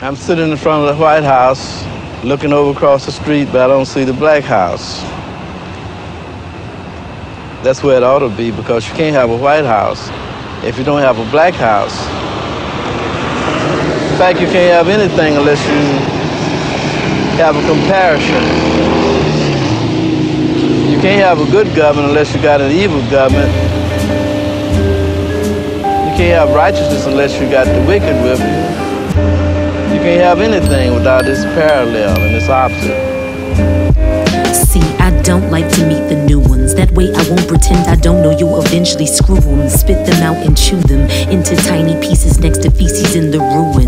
I'm sitting in front of the White House, looking over across the street, but I don't see the Black House. That's where it ought to be because you can't have a White House if you don't have a Black House. In fact, you can't have anything unless you have a comparison. You can't have a good government unless you got an evil government. You can't have righteousness unless you got the wicked with you. Have anything without this parallel and this opposite. See, I don't like to meet the new ones. That way I won't pretend I don't know you'll eventually screw them, spit them out and chew them into tiny pieces next to feces in the ruin.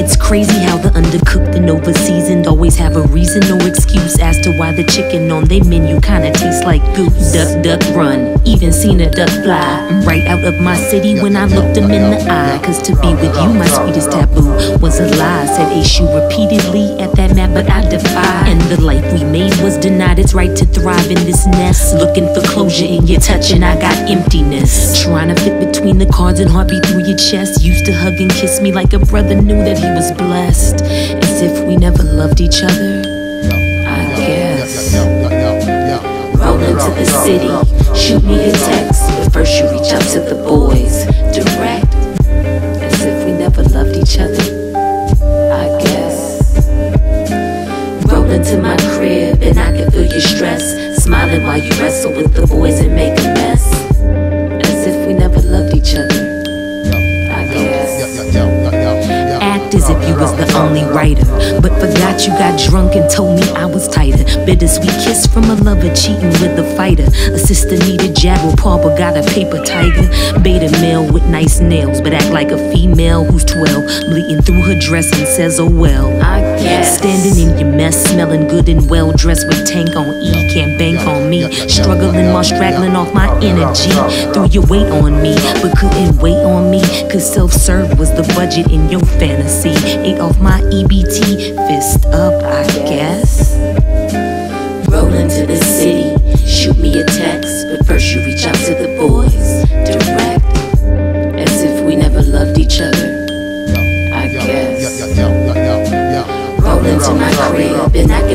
It's crazy how the undercooked and overseasoned always have a reason or excuse as to why the chicken on their menu kinda tastes like goose. Duck, duck, run. Even seen a duck fly right out of my city when I looked him in the eye. Cause to be with you, my sweetest taboo was a lie. Said Eshu repeatedly at that map, but I defy. And the life we made was denied its right to thrive in this nest. Looking for closure in your touch, and I got emptiness. Trying to fit between the cards and heartbeat through your chest. Used to hug and kiss me like a brother knew that he was blessed. As if we never loved each other. I guess. Roll into the city, shoot me a text. But first you reach out to the boys, direct. As if we never loved each other. I guess. Roll into my crib and I can feel your stress. Smiling while you wrestle with the boys and make a mess. Only writer, but forgot you got drunk and told me I was tighter. Bittersweet kiss from a lover cheating with a fighter. A sister needed jaguar paw but got a paper tiger. Beta male with nice nails, but act like a female who's 12, bleeding through her dress and says, Oh well. I guess. Standing in your mess, smelling good and well dressed with tank on E, can't bank on me. Struggling while straggling off my energy. Threw your weight on me, but couldn't wait on me. Cause self serve was the budget in your fantasy. Ate off my EBT, fist up, I guess. Roll into the city, shoot me a text, but first you reach out to the boys, direct, as if we never loved each other. I guess. Roll into my crib and I